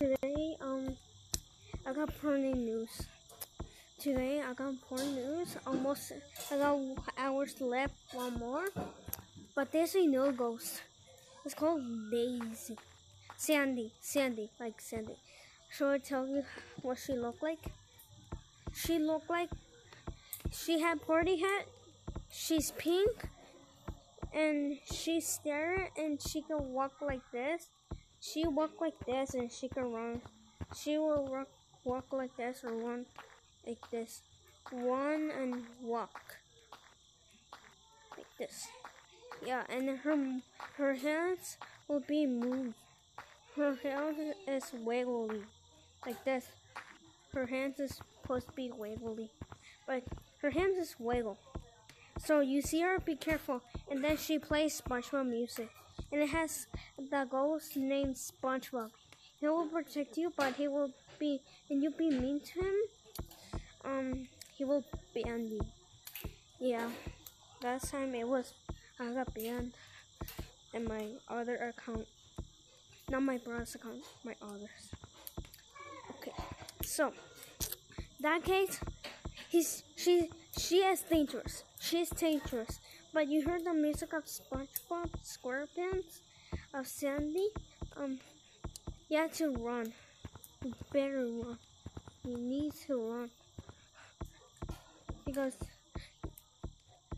Today, um, I got porny news. Today, I got porn news. Almost, I got hours left. One more, but there's a new ghost. It's called Daisy. Sandy, Sandy, like Sandy. Shall I tell you what she looked like? She looked like she had party hat. She's pink, and she's staring, and she can walk like this. She walk like this, and she can run. She will walk, walk like this or run like this. Run and walk like this. Yeah, and her her hands will be moved. Her hands is wiggly like this. Her hands is supposed to be wiggly, but her hands is wiggle. So you see her, be careful. And then she plays SpongeBob music, and it has the ghost named SpongeBob. He will protect you, but he will be, and you be mean to him. Um, he will ban you. Yeah, last time it was I got banned in my other account, not my brother's account, my others. Okay, so that case, he's she she is dangerous. She's dangerous. But you heard the music of SpongeBob SquarePants of Sandy. Um, you have to run. You better run. You need to run because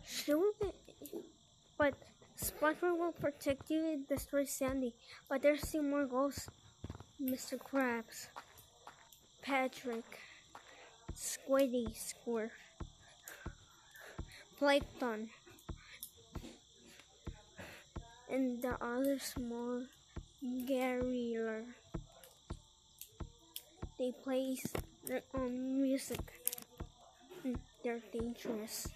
she will be. But SpongeBob will protect you and destroy Sandy. But there's still more ghosts. Mr. Krabs, Patrick, Squiddy Squirt, Plankton, and the other small Garyler. They play their own music. Mm, they're dangerous.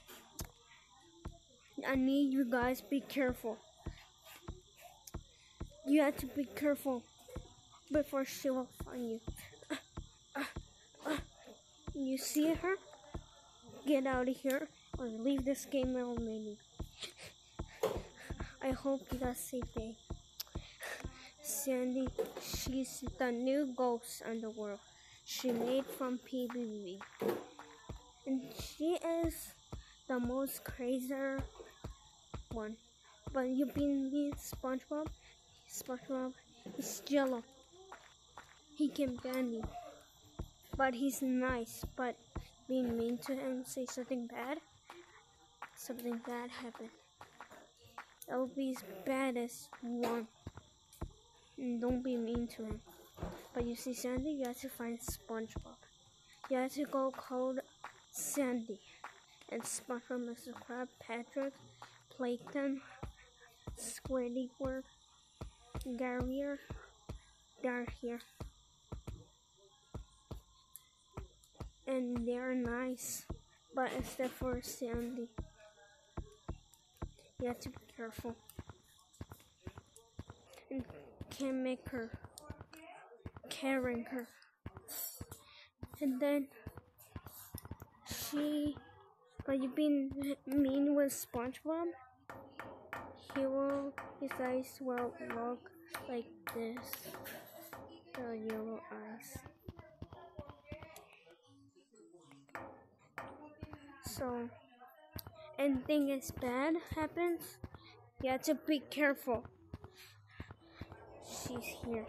I need you guys be careful. You have to be careful before she will find you. You see her? Get out of here or leave this game already. Hope you a safe day. Sandy, she's the new ghost in the world. She made from PBB. And she is the most crazier one. But you been with SpongeBob? SpongeBob is jello. He can ban. But he's nice. But being mean to him, say something bad, something bad happened. That will be as bad as one. And don't be mean to him. But you see, Sandy, you have to find SpongeBob. You have to go call Sandy. And SpongeBob, Mr. Crab, Patrick, Plankton, Squidward, Garrier, they're here. And they're nice. But except for Sandy. You have to be careful. And can't make her carrying her. And then she but you've been mean with SpongeBob? He will his eyes will look like this. The yellow eyes. So anything is bad happens, you have to be careful. She's here.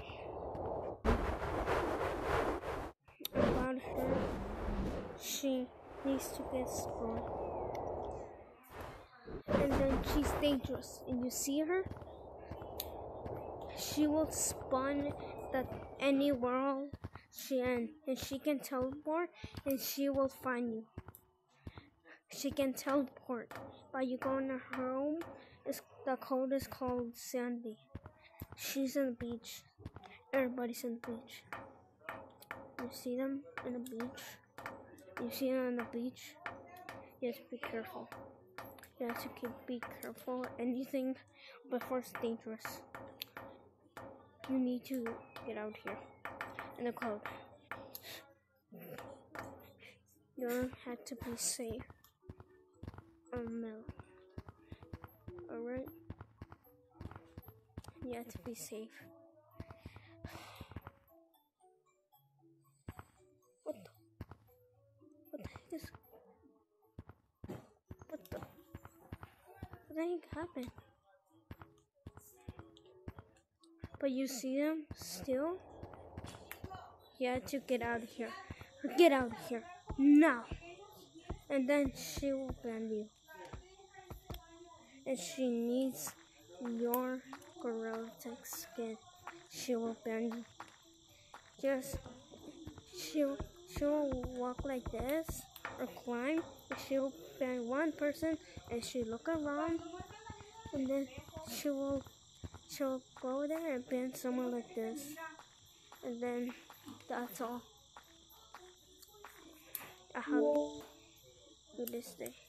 About her, she needs to get strong. And then she's dangerous. And you see her? She will spawn that any world she in. And she can teleport and she will find you. She can teleport. But you go in her home, it's, the code is called Sandy. She's in the beach. Everybody's in the beach. You see them in the beach? You see them on the beach? You have to be careful. You have to keep be careful. Anything before it's dangerous. You need to get out here in the code. You have to be safe. Oh no. Alright. Yeah, to be safe. What the? What the heck is. What the? What the heck happened? But you see them still? Yeah, to get out of here. Get out of here. Now! And then she will bend you. And she needs your Tag skin. She will you. Just she'll she'll walk like this or climb. She'll ban one person and she look around and then she will she'll go there and ban someone like this. And then that's all. I do this day.